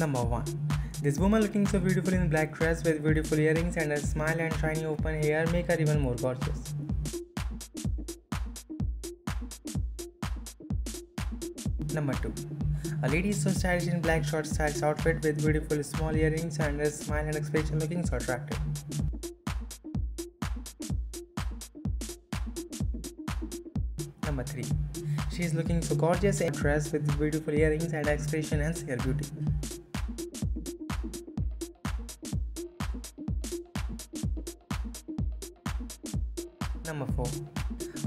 Number 1. This woman looking so beautiful in black dress with beautiful earrings and a smile and shiny open hair make her even more gorgeous. Number 2. A lady so stylish in black short stylish outfit with beautiful small earrings and a smile and expression looking so attractive. Number 3. She is looking so gorgeous in dress with beautiful earrings and expression and sheer beauty. Number 4.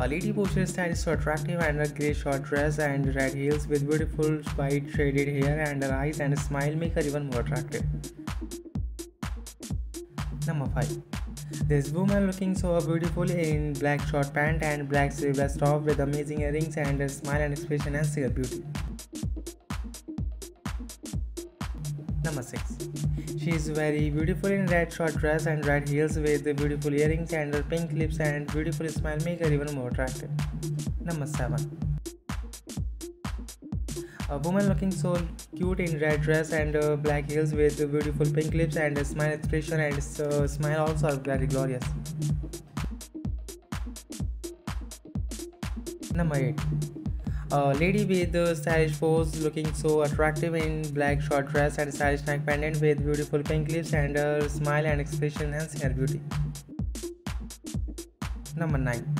A lady posture style is so attractive and a grey short dress and red heels with beautiful white shaded hair and her eyes and smile make her even more attractive. Number 5. This woman looking so beautiful in black short pant and black sleeveless top with amazing earrings and a smile and expression and sheer beauty. Number 6. She is very beautiful in red short dress and red heels with beautiful earrings and her pink lips and beautiful smile make her even more attractive. Number 7. A woman looking so cute in red dress and uh, black heels with beautiful pink lips and a smile expression and uh, smile also are very glorious. Number 8. A lady with a stylish pose looking so attractive in black short dress and stylish neck pendant with beautiful pink lips and her smile and expression and her beauty. Number 9.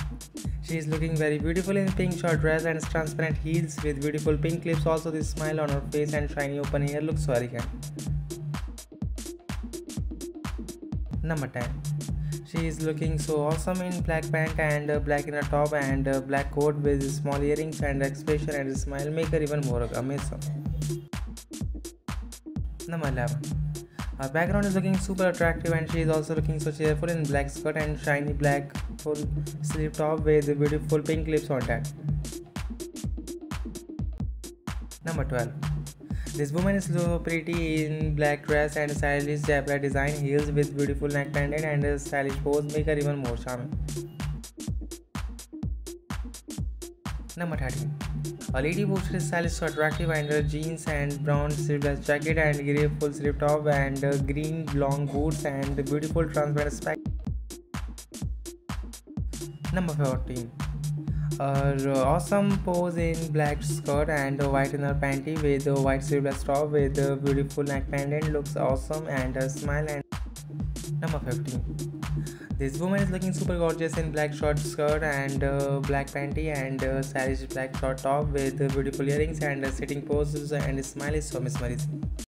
She is looking very beautiful in pink short dress and transparent heels with beautiful pink lips. Also, this smile on her face and shiny open hair looks so elegant. Number 10. She is looking so awesome in black pant and uh, black inner top and uh, black coat with small earrings and expression and smile make her even more amazing. Number 11. Her background is looking super attractive and she is also looking so cheerful in black skirt and shiny black full sleeve top with beautiful pink lips on that. Number 12. This woman is so pretty in black dress and stylish zebra design heels with beautiful neck pendant and a stylish pose make her even more charming. Number 13. A lady posture is stylish so attractive and her jeans and brown sleeveless jacket and grey full sleeve top and green long boots and beautiful transparent spec. Number 14. Her awesome pose in black skirt and a white inner panty with a white sleeveless top with a beautiful neck pendant looks awesome and a smile and number 15 this woman is looking super gorgeous in black short skirt and uh, black panty and uh, black short top with beautiful earrings and uh, sitting poses and smile is so mesmerizing